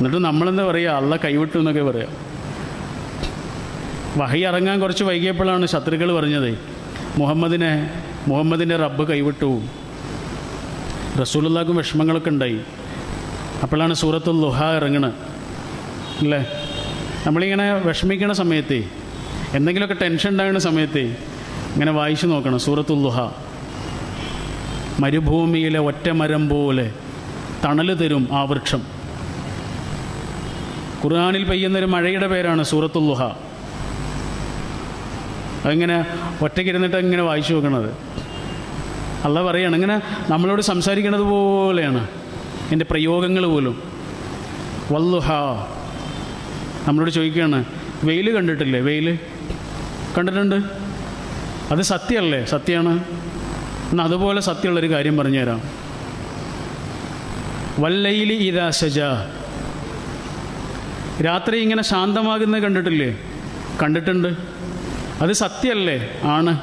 എന്നിട്ട് നമ്മളെന്താ പറയുക അള്ള കൈവിട്ടു എന്നൊക്കെ പറയാം. വഹി ഇറങ്ങാൻ കുറച്ച് വൈകിയപ്പോഴാണ് ശത്രുക്കൾ പറഞ്ഞത് മുഹമ്മദിനെ മുഹമ്മദിന്റെ റബ്ബ് കൈവിട്ടു. റസൂലുള്ളാക്കും വിഷമങ്ങളൊക്കെ ഉണ്ടായി. അപ്പോഴാണ് സൂറത്തുൽ ലുഹ ഇറങ്ങണത്. അല്ലേ? നമ്മളിങ്ങനെ വിഷമിക്കണ സമയത്ത് എന്തെങ്കിലുമൊക്കെ ടെൻഷൻ ഉണ്ടാകുന്ന സമയത്ത് ഇങ്ങനെ വായിച്ചു നോക്കണം സൂറത്തുൽ ലുഹ മരുഭൂമിയിലെ ഒറ്റമരം പോലെ തണൽ തരും ആ വൃക്ഷം. ഖുർആാനിൽ പെയ്യുന്നൊരു മഴയുടെ പേരാണ് സൂറത്തുൽ ലുഹ. അതിങ്ങനെ ഒറ്റയ്ക്കിരുന്നിട്ട് ഇങ്ങനെ വായിച്ചു നോക്കണത്? അല്ല പറയാണ് ഇങ്ങനെ നമ്മളോട് സംസാരിക്കുന്നത് പോലെയാണ്. എന്റെ പ്രയോഗങ്ങൾ പോലും. വല്ലുഹ. നമ്മളോട് ചോദിക്കുകയാണ് വെയിൽ കണ്ടിട്ടില്ലേ? വെയിൽ കണ്ടിട്ടുണ്ട്? അത് സത്യമല്ലേ? സത്യമാണ് എന്നാൽ അതുപോലെ സത്യമുള്ളൊരു കാര്യം പറഞ്ഞുതരാം. വല്ലയിലി ഇതാ സജ രാത്രി ഇങ്ങനെ ശാന്തമാകുന്നത് കണ്ടിട്ടില്ലേ? കണ്ടിട്ടുണ്ട്. അത് സത്യമല്ലേ? ആണ്.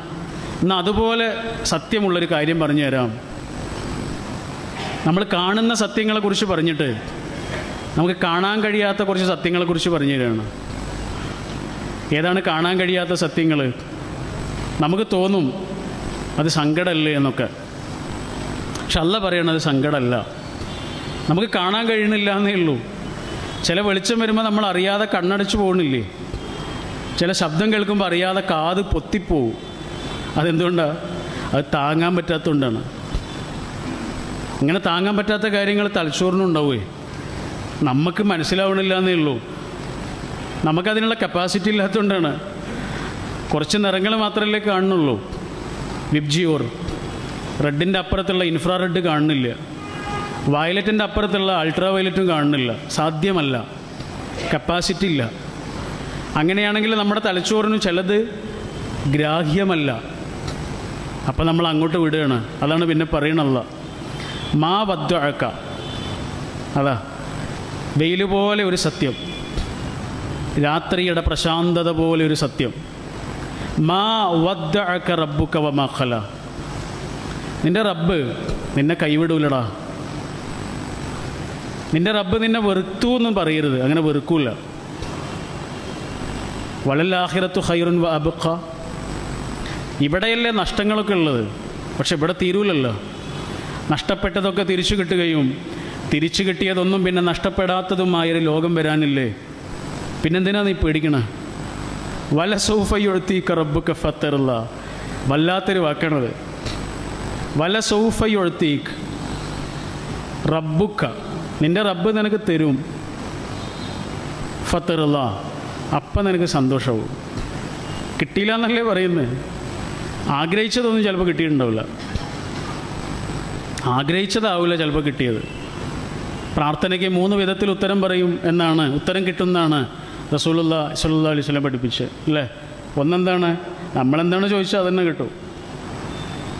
എന്നാൽ അതുപോലെ സത്യമുള്ളൊരു കാര്യം പറഞ്ഞു തരാം. നമ്മൾ കാണുന്ന സത്യങ്ങളെക്കുറിച്ച് പറഞ്ഞിട്ട് നമുക്ക് കാണാൻ കഴിയാത്ത കുറച്ച് സത്യങ്ങളെക്കുറിച്ച് പറഞ്ഞു തരാണ്. ഏതാണ് കാണാൻ കഴിയാത്ത സത്യങ്ങൾ നമുക്ക് തോന്നും അത് സങ്കടമല്ലേ എന്നൊക്കെ. പക്ഷെ അല്ല പറയണത് സങ്കടമല്ല. നമുക്ക് കാണാൻ കഴിയണില്ല എന്നേ ഉള്ളൂ. ചില വെളിച്ചം വരുമ്പോൾ നമ്മൾ അറിയാതെ കണ്ണടച്ചു പോകണില്ലേ ചില ശബ്ദം കേൾക്കുമ്പോൾ അറിയാതെ കാത് പൊത്തിപ്പോവും. അതെന്തുകൊണ്ടാണ് അത് താങ്ങാൻ പറ്റാത്തതുകൊണ്ടാണ് ഇങ്ങനെ താങ്ങാൻ പറ്റാത്ത കാര്യങ്ങൾ തലച്ചോറിനുണ്ടാവുമേ നമുക്ക് മനസ്സിലാവണില്ല എന്നേ ഉള്ളൂ. നമുക്കതിനുള്ള കപ്പാസിറ്റി ഇല്ലാത്തതുകൊണ്ടാണ് കുറച്ച് നിറങ്ങൾ മാത്രമല്ലേ കാണുന്നുള്ളൂ. വിബ്ജിയോർ. റെഡിന്റെ അപ്പുറത്തുള്ള ഇൻഫ്രാറെഡ് കാണുന്നില്ല. വയലറ്റിന്റെ അപ്പുറത്തുള്ള അൾട്രാ വയലറ്റും കാണുന്നില്ല. സാധ്യമല്ല. കപ്പാസിറ്റി ഇല്ല. അങ്ങനെയാണെങ്കിൽ നമ്മുടെ തലച്ചോറിന് ചിലത് ഗ്രാഹ്യമല്ല. അപ്പം നമ്മൾ അങ്ങോട്ട് വിടുകയാണ്. അതാണ് പിന്നെ പറയണത്. മാ വദ്വഴക്ക അതാ. വെയിൽ പോലെ ഒരു സത്യം. രാത്രിയുടെ പ്രശാന്തത പോലെ ഒരു സത്യം. മാ വദ്വഴക്ക റബ്ബുക്കവ മഖല നിന്റെ റബ്ബ് നിന്നെ കൈവിടൂലടാ. നിന്റെ റബ്ബ് നിന്നെ വെറുത്തു എന്നും പറയരുത്. അങ്ങനെ വെറുക്കൂല. വളലാഹിറത്തു ഹൈറുൻ വ അബുഖ. ഇവിടെയല്ലേ നഷ്ടങ്ങളൊക്കെ ഉള്ളത്. പക്ഷെ ഇവിടെ തീരൂലല്ലോ. നഷ്ടപ്പെട്ടതൊക്കെ തിരിച്ചു കിട്ടുകയും തിരിച്ചു കിട്ടിയതൊന്നും പിന്നെ നഷ്ടപ്പെടാത്തതുമായൊരു ലോകം വരാനില്ലേ? പിന്നെന്തിനാ നീ പേടിക്കണ? വല സൗഫയൊഴുത്തീക്ക കറബുക്ക് ഫത്തറുള്ള വല്ലാത്തൊരു വാക്കണത്. വല സൗഫയൊഴുത്തീക്ക് റബ്ബുക്ക. നിന്റെ റബ്ബ് നിനക്ക് തരും. ഫത്തറുള്ള അപ്പം നിനക്ക് സന്തോഷവും. കിട്ടിയില്ല എന്നല്ലേ പറയുന്നത് ആഗ്രഹിച്ചതൊന്നും ചിലപ്പോൾ കിട്ടിയിട്ടുണ്ടാവില്ല. ആഗ്രഹിച്ചതാവില്ല ചിലപ്പോൾ കിട്ടിയത്. പ്രാർത്ഥനയ്ക്ക് മൂന്ന് വിധത്തിൽ ഉത്തരം പറയും എന്നാണ് ഉത്തരം കിട്ടുന്നതാണ് റസൂലുള്ള സല്ലാ അലൈഹി സ്വലം പഠിപ്പിച്ച്. അല്ലേ? ഒന്നെന്താണ്? നമ്മളെന്താണ് ചോദിച്ചാൽ അതന്നെ കിട്ടും.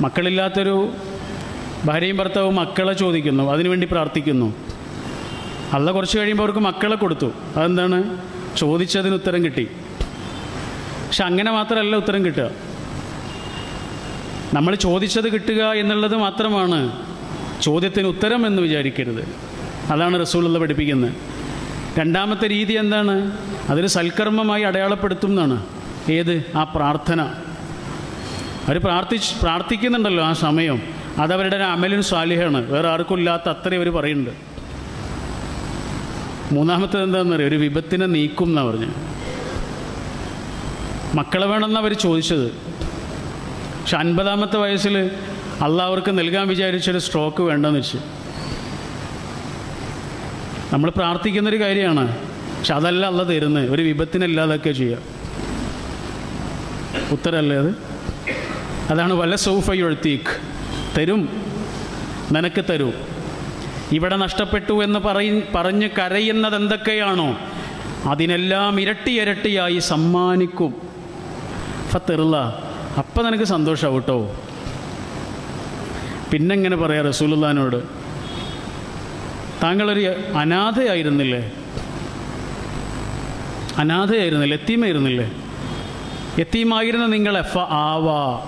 മക്കളില്ലാത്തൊരു ഭാര്യയും ഭർത്താവും മക്കളെ ചോദിക്കുന്നു അതിനുവേണ്ടി പ്രാർത്ഥിക്കുന്നു. അല്ല കുറച്ച് കഴിയുമ്പോൾ അവർക്ക് മക്കളെ കൊടുത്തു. അതെന്താണ്? ചോദിച്ചതിന് ഉത്തരം കിട്ടി. പക്ഷെ അങ്ങനെ മാത്രമല്ല ഉത്തരം കിട്ടുക. നമ്മൾ ചോദിച്ചത് കിട്ടുക എന്നുള്ളത് മാത്രമാണ് ചോദ്യത്തിന് ഉത്തരം എന്ന് വിചാരിക്കരുത്. അതാണ് റസൂലുള്ള പഠിപ്പിക്കുന്നത്. രണ്ടാമത്തെ രീതി എന്താണ്? അതൊരു സൽക്കർമ്മമായി അടയാളപ്പെടുത്തും എന്നാണ്. ഏത്? ആ പ്രാർത്ഥന. അവർ പ്രാർത്ഥി പ്രാർത്ഥിക്കുന്നുണ്ടല്ലോ ആ സമയം. അതവരുടെ ഒരു അമലിന് സ്വാലിഹാണ്. വേറെ ആർക്കും ഇല്ലാത്ത അത്രയും അവർ പറയുന്നുണ്ട്. മൂന്നാമത്തേത് എന്താണെന്നറിയോ ഒരു വിപത്തിനെ നീക്കും എന്നാണ് പറഞ്ഞു. മക്കളെ വേണമെന്നാണ് അവർ ചോദിച്ചത്. പക്ഷെ അൻപതാമത്തെ വയസ്സിൽ അള്ള അവർക്ക് നൽകാൻ വിചാരിച്ചൊരു സ്ട്രോക്ക് വേണ്ടെന്ന് വെച്ച്. നമ്മൾ പ്രാർത്ഥിക്കുന്നൊരു കാര്യമാണ്. പക്ഷെ അതല്ല അല്ല തരുന്നത്. ഒരു വിപത്തിനല്ലാതൊക്കെ ചെയ്യുക ഉത്തരല്ലേ അത്? അതാണ് വല്ല സൗഫയ്യൊഴുത്തീക്ക് തരും. നിനക്ക് തരൂ. ഇവിടെ നഷ്ടപ്പെട്ടു എന്ന് പറയ പറഞ്ഞ് കരയുന്നത് എന്തൊക്കെയാണോ അതിനെല്ലാം ഇരട്ടി ഇരട്ടിയായി സമ്മാനിക്കും. ഫത്തെറുള്ള അപ്പം നിനക്ക് സന്തോഷമാവും കേട്ടോ പിന്നെങ്ങനെ പറയാം റസൂലുല്ലാനോട് താങ്കളൊരു അനാഥയായിരുന്നില്ലേ? അനാഥയായിരുന്നില്ലേ? എത്തീമായിരുന്നില്ലേ എത്തീമായിരുന്ന നിങ്ങൾ എഫ് ആവാ.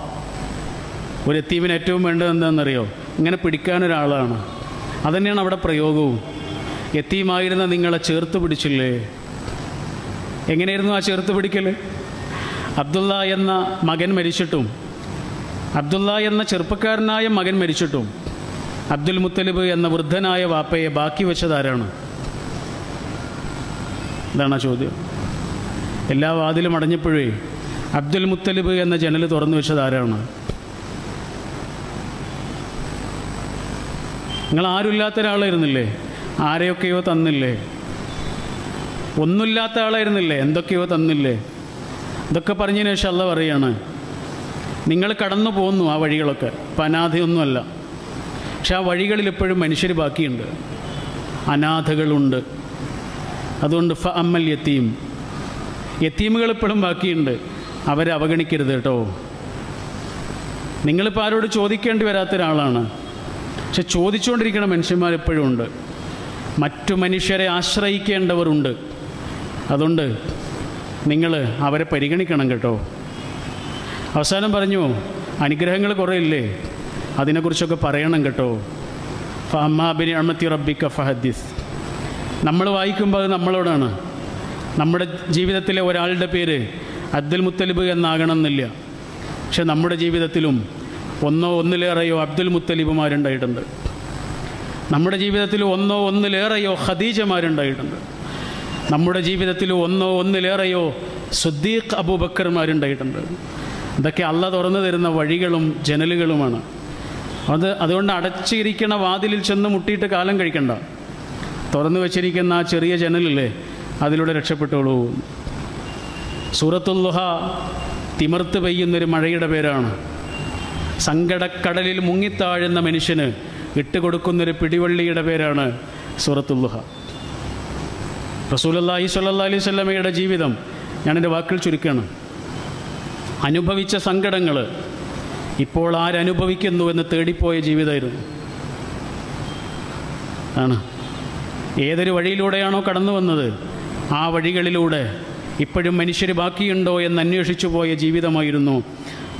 ഒരു എത്തീമിന് ഏറ്റവും വേണ്ടത് എന്താണെന്നറിയോ? ഇങ്ങനെ പിടിക്കാനൊരാളാണ് അതുതന്നെയാണ് അവിടെ പ്രയോഗവും. എത്തിയുമായിരുന്ന നിങ്ങളെ ചേർത്ത് പിടിച്ചില്ലേ? എങ്ങനെയായിരുന്നു ആ ചേർത്ത് പിടിക്കൽ? അബ്ദുള്ള എന്ന മകൻ മരിച്ചിട്ടും അബ്ദുള്ള എന്ന ചെറുപ്പക്കാരനായ മകൻ മരിച്ചിട്ടും അബ്ദുൽ മുത്തലിബ് എന്ന വൃദ്ധനായ വാപ്പയെ ബാക്കി വെച്ചതാരാണ് ഇതാണ് ആ ചോദ്യം. എല്ലാ വാതിലും അടഞ്ഞപ്പോഴേ അബ്ദുൽ മുത്തലിബ് എന്ന ജനൽ തുറന്നു വെച്ചത് നിങ്ങൾ ആരുമില്ലാത്ത ഒരാളായിരുന്നില്ലേ? ആരെയൊക്കെയോ തന്നില്ലേ? ഒന്നുമില്ലാത്ത ആളായിരുന്നില്ലേ? എന്തൊക്കെയോ തന്നില്ലേ? ഇതൊക്കെ പറഞ്ഞതിന് ശേഷം അല്ല പറയാണ് നിങ്ങൾ കടന്നു പോകുന്നു ആ വഴികളൊക്കെ. ഇപ്പം പക്ഷെ ആ വഴികളിൽ ഇപ്പോഴും മനുഷ്യർ ബാക്കിയുണ്ട്. അനാഥകളുണ്ട്. അതുകൊണ്ട് ഫ അമ്മൽ യത്തീം. യത്തീമുകൾ ഇപ്പോഴും ബാക്കിയുണ്ട്. അവരെ അവഗണിക്കരുത് കേട്ടോ. നിങ്ങളിപ്പോൾ ആരോട് ചോദിക്കേണ്ടി വരാത്ത ഒരാളാണ്. പക്ഷെ ചോദിച്ചുകൊണ്ടിരിക്കുന്ന മനുഷ്യന്മാർ എപ്പോഴും ഉണ്ട്. മറ്റു മനുഷ്യരെ ആശ്രയിക്കേണ്ടവരുണ്ട്. അതുകൊണ്ട് നിങ്ങൾ അവരെ പരിഗണിക്കണം കേട്ടോ. അവസാനം പറഞ്ഞു അനുഗ്രഹങ്ങൾ കുറേ ഇല്ലേ അതിനെക്കുറിച്ചൊക്കെ പറയണം കേട്ടോ. ഫമ്മാബിനി അമത്തി റബ്ബിക്ക ഫഹദ്ദിസ് നമ്മൾ വായിക്കുമ്പോൾ അത് നമ്മളോടാണ്. നമ്മുടെ ജീവിതത്തിലെ ഒരാളുടെ പേര് അബ്ദുൽ മുത്തലിബ് എന്നാകണം എന്നില്ല പക്ഷെ നമ്മുടെ ജീവിതത്തിലും ഒന്നോ ഒന്നിലേറെയോ അബ്ദുൽ മുത്തലിബുമാരുണ്ടായിട്ടുണ്ട്. നമ്മുടെ ജീവിതത്തിൽ ഒന്നോ ഒന്നിലേറെയോ ഖദീജമാരുണ്ടായിട്ടുണ്ട്. നമ്മുടെ ജീവിതത്തിൽ ഒന്നോ ഒന്നിലേറെയോ സുദ്ദീഖ് അബൂബക്കർമാരുണ്ടായിട്ടുണ്ട്. ഇതൊക്കെ അല്ല തുറന്നു തരുന്ന വഴികളും ജനലുകളുമാണ്. അത് അതുകൊണ്ട് അടച്ചിരിക്കണ വാതിലിൽ ചെന്ന് മുട്ടിയിട്ട് കാലം കഴിക്കണ്ട. തുറന്നു വച്ചിരിക്കുന്ന ആ ചെറിയ ജനലില്ലേ അതിലൂടെ രക്ഷപ്പെട്ടോളൂ. സൂറത്തുൽ സൂറത്തുല്ലുഹ തിമർത്ത് പെയ്യുന്നൊരു മഴയുടെ പേരാണ്. സങ്കടക്കടലിൽ മുങ്ങിത്താഴുന്ന മനുഷ്യന് ഇട്ടുകൊടുക്കുന്നൊരു പിടിവള്ളിയുടെ പേരാണ് സൂറത്തുല്ലുഹ റസൂലല്ലാഹി സ്വല്ലല്ലാഹി അലൈഹി സ്വല്ലമയുടെ ജീവിതം ഞാനെന്റെ വാക്കിൽ ചുരുക്കുകയാണ് അനുഭവിച്ച സങ്കടങ്ങൾ ഇപ്പോൾ ആരനുഭവിക്കുന്നു എന്ന് തേടിപ്പോയ ജീവിതമായിരുന്നു. ആണ്. ഏതൊരു വഴിയിലൂടെയാണോ കടന്നു വന്നത് ആ വഴികളിലൂടെ ഇപ്പോഴും മനുഷ്യർ ബാക്കിയുണ്ടോ എന്ന് അന്വേഷിച്ചു പോയ ജീവിതമായിരുന്നു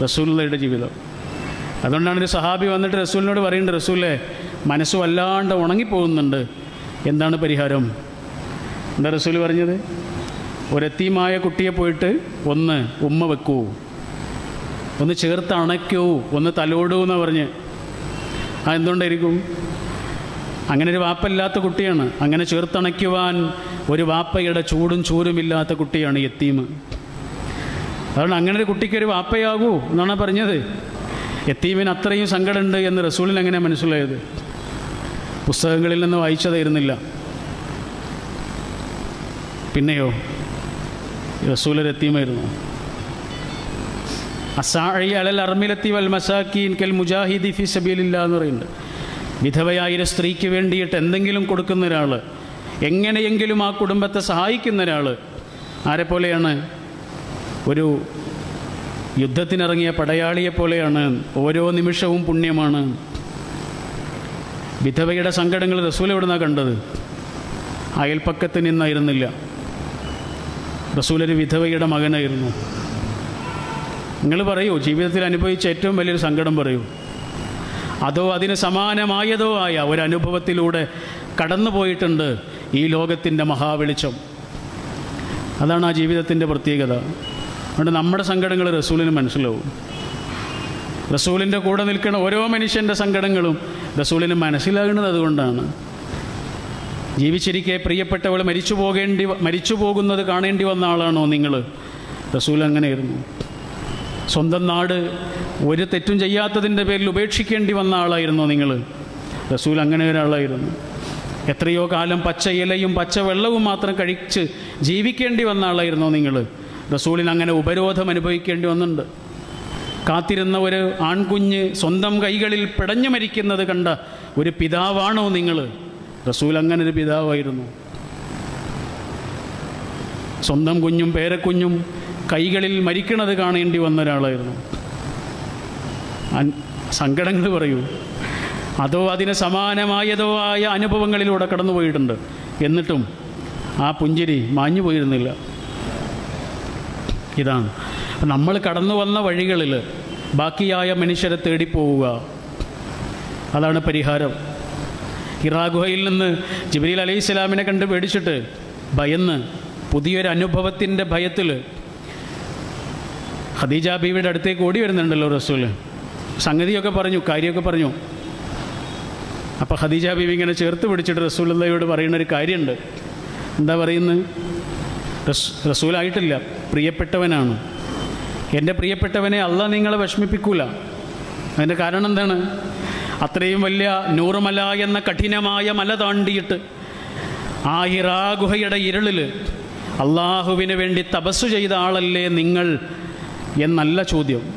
റസൂലുള്ളയുടെ ജീവിതം. അതുകൊണ്ടാണ് ഒരു സഹാബി വന്നിട്ട് റസൂലിനോട് പറയുന്നുണ്ട് റസൂലെ മനസ്സ് വല്ലാണ്ട് ഉണങ്ങിപ്പോകുന്നുണ്ട്. എന്താണ് പരിഹാരം? എന്താ റസൂൽ പറഞ്ഞത്? ഒരത്തീമായ കുട്ടിയെ പോയിട്ട് ഒന്ന് ഉമ്മ വെക്കൂ. ഒന്ന് ചേർത്ത് അണയ്ക്കൂ. ഒന്ന് തലോടൂ എന്ന് പറഞ്ഞ്. ആ എന്തുകൊണ്ടായിരിക്കും? അങ്ങനെ ഒരു വാപ്പല്ലാത്ത കുട്ടിയാണ്. അങ്ങനെ ചേർത്തണയ്ക്കുവാൻ ഒരു വാപ്പയുടെ ചൂടും ചൂരുമില്ലാത്ത കുട്ടിയാണ് എത്തീമ് അതുകൊണ്ട് അങ്ങനെ ഒരു കുട്ടിക്ക് ഒരു വാപ്പയാകൂ എന്നാണ് പറഞ്ഞത്. യത്തീമിന് അത്രയും സങ്കടമുണ്ട് എന്ന് റസൂലിന് എങ്ങനെ മനസ്സിലായത്? പുസ്തകങ്ങളിൽ നിന്ന് വായിച്ചതായിരുന്നില്ല. പിന്നെയോ? റസൂലർ എത്തിയുമായിരുന്നു അസാഴി അലൽ അർമിലത്തി വൽ മസാക്കീൻ കൽ മുജാഹിദി ഫി സബീലില്ല എന്ന് പറയുന്നുണ്ട്. വിധവയായ സ്ത്രീക്ക് വേണ്ടിയിട്ട് എന്തെങ്കിലും കൊടുക്കുന്ന ഒരാൾ എങ്ങനെയെങ്കിലും ആ കുടുംബത്തെ സഹായിക്കുന്ന ഒരാൾ ആരെപ്പോലെയാണ്? ഒരു യുദ്ധത്തിനിറങ്ങിയ പടയാളിയെ പോലെയാണ് ഓരോ നിമിഷവും പുണ്യമാണ്. വിധവയുടെ സങ്കടങ്ങൾ റസൂൽ എവിടുന്നാണ് കണ്ടത്? അയൽപ്പക്കത്ത് നിന്നായിരുന്നില്ല. റസൂലൊരു വിധവയുടെ മകനായിരുന്നു. നിങ്ങൾ പറയൂ ജീവിതത്തിൽ അനുഭവിച്ച ഏറ്റവും വലിയൊരു സങ്കടം പറയൂ. അതോ അതിന് സമാനമായതോ ആയ ഒരനുഭവത്തിലൂടെ കടന്നു പോയിട്ടുണ്ട് ഈ ലോകത്തിന്റെ മഹാവെളിച്ചം. അതാണ് ആ ജീവിതത്തിന്റെ പ്രത്യേകത. അതുകൊണ്ട് നമ്മുടെ സങ്കടങ്ങൾ റസൂലിന് മനസ്സിലാവും. റസൂലിന്റെ കൂടെ നിൽക്കുന്ന ഓരോ മനുഷ്യന്റെ സങ്കടങ്ങളും റസൂലിന് മനസ്സിലാകുന്നത് അതുകൊണ്ടാണ്. ജീവിച്ചിരിക്കെ പ്രിയപ്പെട്ടവൾ മരിച്ചു പോകേണ്ടി മരിച്ചു പോകുന്നത് കാണേണ്ടി വന്ന ആളാണോ നിങ്ങൾ? റസൂൽ അങ്ങനെയായിരുന്നു. സ്വന്തം നാട് ഒരു തെറ്റും ചെയ്യാത്തതിന്റെ പേരിൽ ഉപേക്ഷിക്കേണ്ടി വന്ന ആളായിരുന്നോ നിങ്ങൾ. റസൂൽ അങ്ങനെ ഒരാളായിരുന്നു. എത്രയോ കാലം പച്ച ഇലയും പച്ച വെള്ളവും മാത്രം കഴിച്ച് ജീവിക്കേണ്ടി വന്ന ആളായിരുന്നോ നിങ്ങൾ. റസൂലിന് അങ്ങനെ ഉപരോധം അനുഭവിക്കേണ്ടി വന്നിട്ടുണ്ട്. കാത്തിരുന്ന ഒരു ആൺകുഞ്ഞ് സ്വന്തം കൈകളിൽ പിടഞ്ഞു മരിക്കുന്നത് കണ്ട ഒരു പിതാവാണോ നിങ്ങൾ? റസൂൽ അങ്ങനെ ഒരു പിതാവായിരുന്നു. സ്വന്തം കുഞ്ഞും പേരക്കുഞ്ഞും കൈകളിൽ മരിക്കണത് കാണേണ്ടി വന്ന ഒരാളായിരുന്നു. സങ്കടങ്ങൾ പറയൂ. അതോ അതിന് സമാനമായതോ ആയ അനുഭവങ്ങളിലൂടെ കടന്നുപോയിട്ടുണ്ട്. എന്നിട്ടും ആ പുഞ്ചിരി മാഞ്ഞു പോയിരുന്നില്ല ഇതാണ്. നമ്മൾ കടന്നു വന്ന വഴികളിൽ ബാക്കിയായ മനുഷ്യരെ തേടിപ്പോവുക അതാണ് പരിഹാരം. ഇറാ ഗുഹയിൽ നിന്ന് ജിബ്രീൽ അലൈഹി സ്വലാമിനെ കണ്ട് പേടിച്ചിട്ട് ഭയന്ന് പുതിയൊരു അനുഭവത്തിന്റെ ഭയത്തിൽ ഖദീജ ബീവിയുടെ അടുത്തേക്ക് ഓടി വരുന്നുണ്ടല്ലോ റസൂൽ സംഗതിയൊക്കെ പറഞ്ഞു കാര്യമൊക്കെ പറഞ്ഞു. അപ്പോൾ ഖദീജ ബീവി ഇങ്ങനെ ചേർത്ത് പിടിച്ചിട്ട് പറയുന്ന ഒരു കാര്യമുണ്ട്. എന്താ പറയുന്നത്? റസ് റസൂലായിട്ടില്ല. പ്രിയപ്പെട്ടവനാണ്. എന്റെ പ്രിയപ്പെട്ടവനെ അല്ല നിങ്ങളെ വിഷമിപ്പിക്കൂല. അതിന്റെ കാരണം എന്താണ്? അത്രയും വലിയ നൂറുമല എന്ന കഠിനമായ മല താണ്ടിയിട്ട് ആ ഹിറാ ഗുഹയുടെ ഇരുളിൽ അള്ളാഹുവിന് വേണ്ടി തപസ്സു ചെയ്ത ആളല്ലേ നിങ്ങൾ എന്നല്ല ചോദ്യം.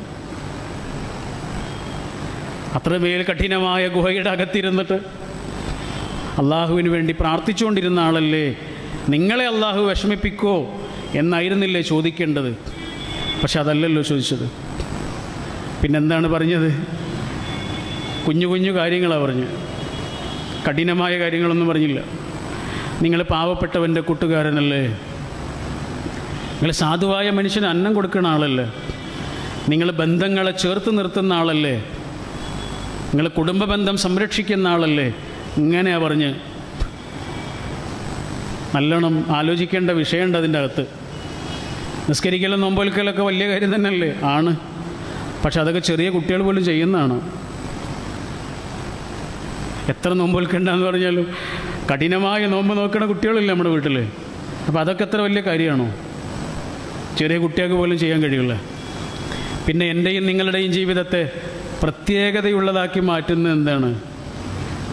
അത്രമേൽ കഠിനമായ ഗുഹയുടെ അകത്തിരുന്നിട്ട് അള്ളാഹുവിന് വേണ്ടി പ്രാർത്ഥിച്ചുകൊണ്ടിരുന്ന ആളല്ലേ നിങ്ങളെ അള്ളാഹു വിഷമിപ്പിക്കോ എന്നായിരുന്നില്ലേ ചോദിക്കേണ്ടത്? പക്ഷെ അതല്ലല്ലോ ചോദിച്ചത്. പിന്നെന്താണ് പറഞ്ഞത്? കുഞ്ഞു കുഞ്ഞു കാര്യങ്ങളാണ് പറഞ്ഞ് കഠിനമായ കാര്യങ്ങളൊന്നും പറഞ്ഞില്ല. നിങ്ങൾ പാവപ്പെട്ടവന്റെ കൂട്ടുകാരനല്ലേ? നിങ്ങൾ സാധുവായ മനുഷ്യന് അന്നം കൊടുക്കുന്ന ആളല്ലേ? നിങ്ങൾ ബന്ധങ്ങളെ ചേർത്ത് നിർത്തുന്ന ആളല്ലേ? നിങ്ങൾ കുടുംബ ബന്ധം സംരക്ഷിക്കുന്ന ആളല്ലേ? ഇങ്ങനെയാണ് പറഞ്ഞ് നല്ലോണം ആലോചിക്കേണ്ട വിഷയമുണ്ട് അതിന്റെ അകത്ത്. നിസ്കരിക്കലും നോമ്പൊലിക്കലൊക്കെ വലിയ കാര്യം തന്നെയല്ലേ? ആണ്. പക്ഷെ അതൊക്കെ ചെറിയ കുട്ടികൾ പോലും ചെയ്യുന്നതാണ്. എത്ര നോമ്പൊലിക്കണ്ടെന്ന് പറഞ്ഞാലും കഠിനമായ നോമ്പ് നോക്കുന്ന കുട്ടികളില്ല നമ്മുടെ വീട്ടിൽ അപ്പോൾ അതൊക്കെ എത്ര വലിയ കാര്യമാണോ? ചെറിയ കുട്ടികൾക്ക് പോലും ചെയ്യാൻ കഴിയില്ല. പിന്നെ എന്റെയും നിങ്ങളുടെയും ജീവിതത്തെ പ്രത്യേകതയുള്ളതാക്കി മാറ്റുന്നത് എന്താണ്?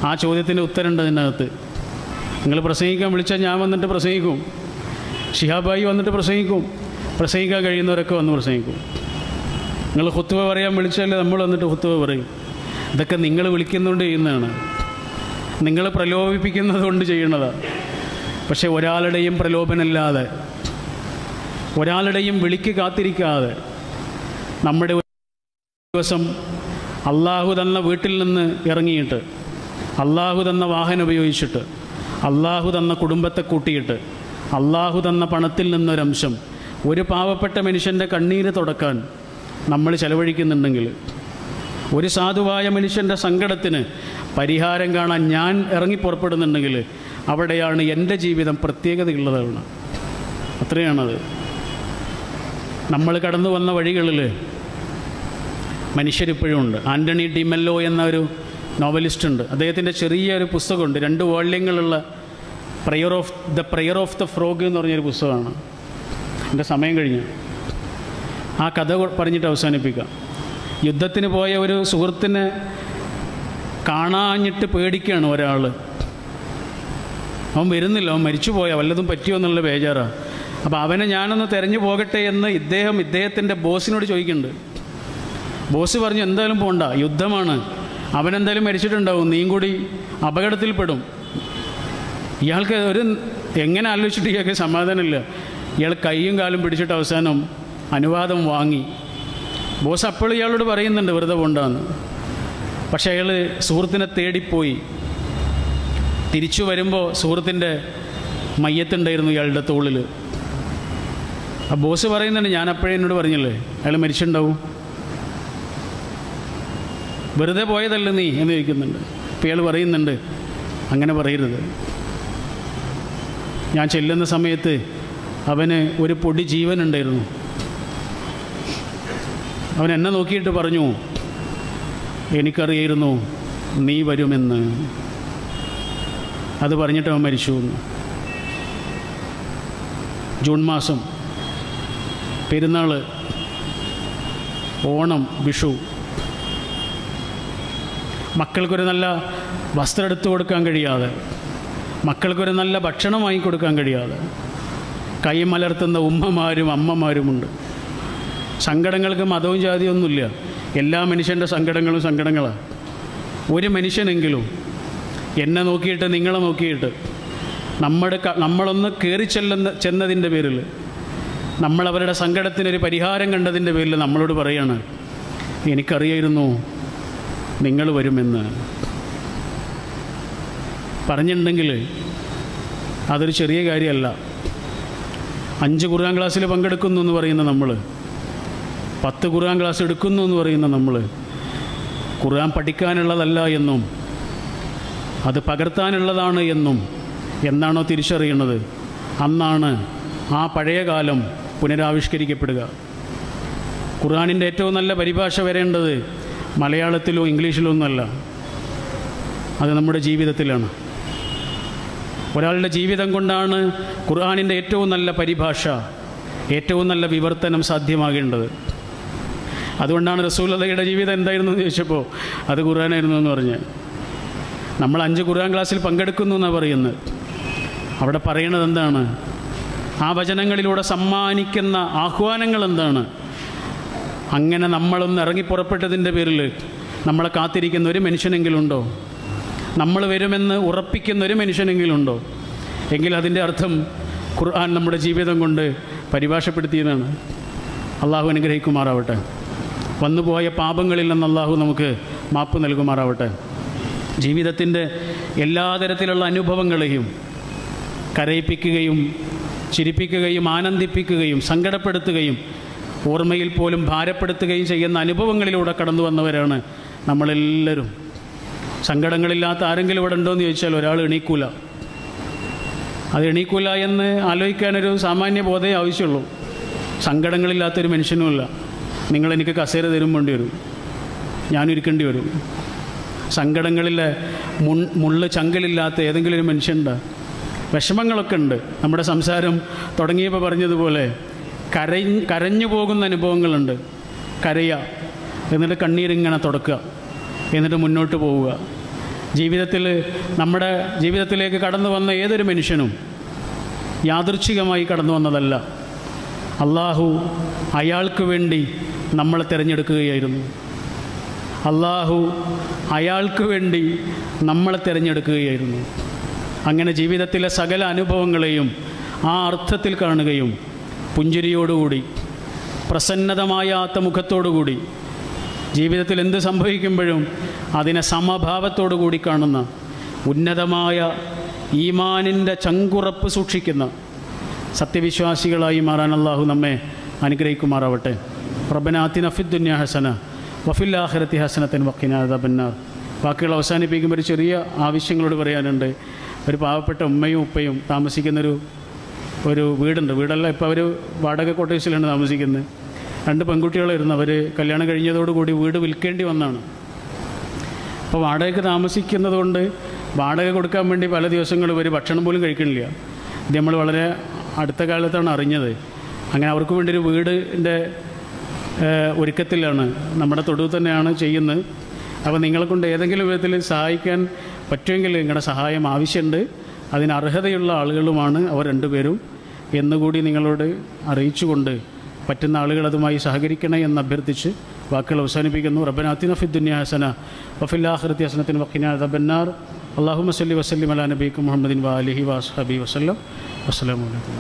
ആ ചോദ്യത്തിന്റെ ഉത്തരമുണ്ട് അതിനകത്ത് നിങ്ങൾ പ്രസംഗിക്കാൻ വിളിച്ചാൽ ഞാൻ വന്നിട്ട് പ്രസംഗിക്കും. ഷിഹാബായി വന്നിട്ട് പ്രസംഗിക്കും. പ്രസംഗിക്കാൻ കഴിയുന്നവരൊക്കെ വന്ന് പ്രസംഗിക്കും. നിങ്ങൾ ഹുത്തുവ പറയാൻ വിളിച്ചാലേ നമ്മൾ വന്നിട്ട് ഹുത്തുവ പറയും. ഇതൊക്കെ നിങ്ങൾ വിളിക്കുന്നതുകൊണ്ട് ചെയ്യുന്നതാണ്. നിങ്ങൾ പ്രലോഭിപ്പിക്കുന്നത് കൊണ്ട് ചെയ്യണതാണ് പക്ഷേ ഒരാളുടെയും പ്രലോഭനമില്ലാതെ ഒരാളുടെയും വിളിക്ക് കാത്തിരിക്കാതെ നമ്മുടെ ദിവസം അള്ളാഹു തന്ന വീട്ടിൽ നിന്ന് ഇറങ്ങിയിട്ട് അള്ളാഹു തന്ന വാഹനം ഉപയോഗിച്ചിട്ട് അള്ളാഹു തന്ന കുടുംബത്തെ കൂട്ടിയിട്ട് അള്ളാഹു തന്ന പണത്തിൽ നിന്നൊരംശം ഒരു പാവപ്പെട്ട മനുഷ്യന്റെ കണ്ണീര് തുടക്കാൻ നമ്മൾ ചെലവഴിക്കുന്നുണ്ടെങ്കിൽ ഒരു സാധുവായ മനുഷ്യന്റെ സങ്കടത്തിന് പരിഹാരം കാണാൻ ഞാൻ ഇറങ്ങി പുറപ്പെടുന്നുണ്ടെങ്കിൽ അവിടെയാണ് എന്റെ ജീവിതം പ്രത്യേകതയുള്ളതാണ്. അത്രയാണത്. നമ്മൾ കടന്നു വന്ന വഴികളിൽ മനുഷ്യരിപ്പോഴും ഉണ്ട്. ആന്റണി ഡിമെല്ലോ എന്ന ഒരു നോവലിസ്റ്റ് ഉണ്ട് അദ്ദേഹത്തിന്റെ ചെറിയൊരു പുസ്തകമുണ്ട്. രണ്ട് വോള്യങ്ങളുള്ള prayer of the prayer of the frog എന്ന് പറഞ്ഞൊരു പുസ്തകമാണ്. എന്റെ സമയം കഴിഞ്ഞു. ആ കഥ പറഞ്ഞിട്ട് അവസാനിപ്പിക്കാം. യുദ്ധത്തിന് പോയ ഒരു സുഹൃത്തിനെ കാണാഞ്ഞിട്ട് പേടിക്കുകയാണ് ഒരാൾ അവൻ വരുന്നില്ല. അവൻ മരിച്ചു പോയാൽ വല്ലതും പറ്റിയോ എന്നുള്ള ബേജാറാണ് അപ്പോൾ അവനെ ഞാനൊന്ന് തെരഞ്ഞു പോകട്ടെ എന്ന് ഇദ്ദേഹം ഇദ്ദേഹത്തിന്റെ ബോസിനോട് ചോദിക്കുന്നുണ്ട്. ബോസ് പറഞ്ഞു എന്തായാലും പോണ്ട. യുദ്ധമാണ്. അവനെന്തായാലും മരിച്ചിട്ടുണ്ടാവും. നീയും കൂടി അപകടത്തിൽപ്പെടും. ഇയാൾക്ക് ഒരു എങ്ങനെ ആലോചിച്ചിട്ട് ഇയാൾക്ക് സമാധാനമില്ല. ഇയാൾ കൈയും കാലും പിടിച്ചിട്ട് അവസാനം അനുവാദം വാങ്ങി. ബോസ് അപ്പോൾ ഇയാളോട് പറയുന്നുണ്ട് വെറുതെ കൊണ്ടാന്ന് പക്ഷേ അയാൾ സുഹൃത്തിനെ തേടിപ്പോയി. തിരിച്ചു വരുമ്പോൾ സുഹൃത്തിന്റെ മയ്യത്തുണ്ടായിരുന്നു ഇയാളുടെ തോളിൽ ആ ബോസ് പറയുന്നുണ്ട് ഞാൻ അപ്പോഴേ എന്നോട് പറഞ്ഞില്ലേ അയാൾ മരിച്ചിട്ടുണ്ടാവും. വെറുതെ പോയതല്ല നീ എന്ന് ചോദിക്കുന്നുണ്ട്. ഇയാൾ പറയുന്നുണ്ട് അങ്ങനെ പറയരുത്. ഞാൻ ചെല്ലുന്ന സമയത്ത് അവന് ഒരു പൊടി ജീവനുണ്ടായിരുന്നു. അവൻ എന്നെ നോക്കിയിട്ട് പറഞ്ഞു എനിക്കറിയായിരുന്നു നീ വരുമെന്ന്. അത് പറഞ്ഞിട്ട് അവൻ മരിച്ചു. ജൂൺ മാസം പെരുന്നാൾ ഓണം വിഷു മക്കൾക്കൊരു നല്ല വസ്ത്രം എടുത്തു കൊടുക്കാൻ കഴിയാതെ മക്കൾക്കൊരു നല്ല ഭക്ഷണം വാങ്ങിക്കൊടുക്കാൻ കഴിയാതെ കൈമലർത്തുന്ന ഉമ്മമാരും അമ്മമാരുമുണ്ട്. സങ്കടങ്ങൾക്ക് മതവും ജാതിയൊന്നുമില്ല. എല്ലാ മനുഷ്യന്റെ സങ്കടങ്ങളും സങ്കടങ്ങളാണ് ഒരു മനുഷ്യനെങ്കിലും എന്നെ നോക്കിയിട്ട് നിങ്ങളെ നോക്കിയിട്ട് നമ്മുടെ നമ്മളൊന്ന് കയറി ചെല്ലുന്ന ചെന്നതിന്റെ പേരിൽ നമ്മളവരുടെ സങ്കടത്തിനൊരു പരിഹാരം കണ്ടതിന്റെ പേരിൽ നമ്മളോട് പറയാണ് എനിക്കറിയായിരുന്നു നിങ്ങൾ വരുമെന്ന് പറഞ്ഞിട്ടുണ്ടെങ്കിൽ അതൊരു ചെറിയ കാര്യമല്ല. അഞ്ച് ഖുർആൻ ക്ലാസ്സിൽ പങ്കെടുക്കുന്നു എന്ന് പറയുന്ന നമ്മൾ പത്ത് ഖുർആൻ ക്ലാസ് എടുക്കുന്നു എന്ന് പറയുന്ന നമ്മൾ ഖുർആൻ പഠിക്കാനുള്ളതല്ല എന്നും അത് പകർത്താനുള്ളതാണ് എന്നും എന്നാണോ തിരിച്ചറിയുന്നത്? അന്നാണ് ആ പഴയ കാലം പുനരാവിഷ്കരിക്കപ്പെടുക. ഖുർആാനിന്റെ ഏറ്റവും നല്ല പരിഭാഷ വരേണ്ടത് മലയാളത്തിലോ ഇംഗ്ലീഷിലോ ഒന്നുമല്ല. അത് നമ്മുടെ ജീവിതത്തിലാണ്. ഒരാളുടെ ജീവിതം കൊണ്ടാണ് ഖുർആാനിന്റെ ഏറ്റവും നല്ല പരിഭാഷ ഏറ്റവും നല്ല വിവർത്തനം സാധ്യമാകേണ്ടത്. അതുകൊണ്ടാണ് റസൂലതയുടെ ജീവിതം എന്തായിരുന്നു എന്ന് ചോദിച്ചപ്പോൾ അത് ഖുർആനായിരുന്നു എന്ന് പറഞ്ഞ്. നമ്മൾ അഞ്ച് ഖുർആൻ ക്ലാസ്സിൽ പങ്കെടുക്കുന്നു എന്നാണ് പറയുന്നത്. അവിടെ പറയണത് എന്താണ് ആ വചനങ്ങളിലൂടെ സമ്മാനിക്കുന്ന ആഹ്വാനങ്ങൾ എന്താണ്? അങ്ങനെ നമ്മളൊന്ന് ഇറങ്ങി പുറപ്പെട്ടതിന്റെ പേരിൽ നമ്മളെ കാത്തിരിക്കുന്ന ഒരു മനുഷ്യനെങ്കിലുണ്ടോ? നമ്മൾ വരുമെന്ന് ഉറപ്പിക്കുന്ന ഒരു മനുഷ്യനെങ്കിലുണ്ടോ? എങ്കിൽ അതിന്റെ അർത്ഥം ഖുർആൻ നമ്മുടെ ജീവിതം കൊണ്ട് പരിഭാഷപ്പെടുത്തിയതാണ്. അള്ളാഹു അനുഗ്രഹിക്കുമാറാവട്ടെ. വന്നുപോയ പാപങ്ങളിൽ നിന്ന് അള്ളാഹു നമുക്ക് മാപ്പ് നൽകുമാറാവട്ടെ. ജീവിതത്തിന്റെ എല്ലാ തരത്തിലുള്ള അനുഭവങ്ങളെയും കരയിപ്പിക്കുകയും ചിരിപ്പിക്കുകയും ആനന്ദിപ്പിക്കുകയും സങ്കടപ്പെടുത്തുകയും ഓർമ്മയിൽ പോലും ഭാരപ്പെടുത്തുകയും ചെയ്യുന്ന അനുഭവങ്ങളിലൂടെ കടന്നു വന്നവരാണ് നമ്മളെല്ലാവരും. സങ്കടങ്ങളില്ലാത്ത ആരെങ്കിലും ഇവിടെ ഉണ്ടോ എന്ന് ചോദിച്ചാൽ ഒരാൾ എണീക്കൂല. അത് എണീക്കൂല എന്ന് ആലോചിക്കാനൊരു സാമാന്യ ബോധമേ ആവശ്യമുള്ളൂ. സങ്കടങ്ങളില്ലാത്തൊരു മനുഷ്യനുമില്ല. നിങ്ങളെനിക്ക് കസേര തരും വേണ്ടി വരും. ഞാനൊരുക്കേണ്ടി വരും. സങ്കടങ്ങളിലെ മുൺ മുള്ള് ചങ്കലില്ലാത്ത ഏതെങ്കിലും ഒരു മനുഷ്യനുണ്ട് വിഷമങ്ങളൊക്കെ ഉണ്ട്. നമ്മുടെ സംസാരം തുടങ്ങിയപ്പോൾ പറഞ്ഞതുപോലെ കരഞ്ഞ് കരഞ്ഞു പോകുന്ന അനുഭവങ്ങളുണ്ട്. കരയുക എന്നിട്ട് കണ്ണീരിങ്ങനെ തുടക്കുക. എന്നിട്ട് മുന്നോട്ട് പോവുക. ജീവിതത്തിൽ നമ്മുടെ ജീവിതത്തിലേക്ക് കടന്നു വന്ന ഏതൊരു മനുഷ്യനും യാദൃച്ഛികമായി കടന്നു വന്നതല്ല. അള്ളാഹു അയാൾക്ക് വേണ്ടി നമ്മളെ തിരഞ്ഞെടുക്കുകയായിരുന്നു. അള്ളാഹു അയാൾക്ക് വേണ്ടി നമ്മളെ തിരഞ്ഞെടുക്കുകയായിരുന്നു. അങ്ങനെ ജീവിതത്തിലെ സകല അനുഭവങ്ങളെയും ആ അർത്ഥത്തിൽ കാണുകയും പുഞ്ചിരിയോടുകൂടി പ്രസന്നതമായാത്ത മുഖത്തോടുകൂടി ജീവിതത്തിൽ എന്ത് സംഭവിക്കുമ്പോഴും അതിനെ സമഭാവത്തോടു കൂടി കാണുന്ന ഉന്നതമായ ഈമാനിന്റെ ചങ്കുറപ്പ് സൂക്ഷിക്കുന്ന സത്യവിശ്വാസികളായി മാറാൻ അള്ളാഹു നമ്മെ അനുഗ്രഹിക്കുമാറാവട്ടെ. പ്രബനാത്തിൻ അഫിദ്ദുന്യ ഹസന വഫില്ലാഹിറത്തി ഹസനത്തിൻ വക്കിനാഥ ബന്നാർ ബാക്കിയുള്ള അവസാനിപ്പിക്കുമ്പോൾ ഒരു ചെറിയ ആവശ്യങ്ങളോട് പറയാനുണ്ട്. ഒരു പാവപ്പെട്ട ഉമ്മയും ഉപ്പയും താമസിക്കുന്നൊരു ഒരു വീടുണ്ട്. വീടല്ല ഇപ്പോൾ അവർ വാടക കോട്ടേഴ്സിലാണ് താമസിക്കുന്നത്. രണ്ട് പെൺകുട്ടികളായിരുന്നു. അവർ കല്യാണം കഴിഞ്ഞതോടുകൂടി വീട് വിൽക്കേണ്ടി വന്നാണ്. അപ്പോൾ വാടകയ്ക്ക് താമസിക്കുന്നത് കൊണ്ട് വാടക കൊടുക്കാൻ വേണ്ടി പല ദിവസങ്ങളും ഇവർ ഭക്ഷണം പോലും കഴിക്കണില്ല ഇത് നമ്മൾ വളരെ അടുത്ത കാലത്താണ് അറിഞ്ഞത്. അങ്ങനെ അവർക്ക് വേണ്ടി ഒരു വീടിന്റെ ഒരുക്കത്തിലാണ് നമ്മുടെ തൊടുവ് തന്നെയാണ് ചെയ്യുന്നത്. അപ്പോൾ നിങ്ങളെ കൊണ്ട് ഏതെങ്കിലും വിധത്തിൽ സഹായിക്കാൻ പറ്റുമെങ്കിൽ നിങ്ങളുടെ സഹായം ആവശ്യമുണ്ട്. അതിന് അർഹതയുള്ള ആളുകളുമാണ് അവർ രണ്ടുപേരും എന്നുകൂടി നിങ്ങളോട് അറിയിച്ചുകൊണ്ട് പറ്റുന്ന ആളുകൾ അതുമായി സഹകരിക്കണേ എന്ന് അഭ്യർത്ഥിച്ച് വാക്കുകൾ അവസാനിപ്പിക്കുന്നു. റബ്ബനാത്തിന ഫിദ്ദുന്യ ഹസന വഫില്ലാഹൃത്തി ഹസനത്തിൻ വക്കിന ദബന്നാർ അള്ളാഹു മസല്ലി വസ്ലിം അലാ നബീക്ക് മുഹമ്മദിൻ വാലിഹി വാസ്ഹബി വസ്ലം അസ്സലാമലൈക്കും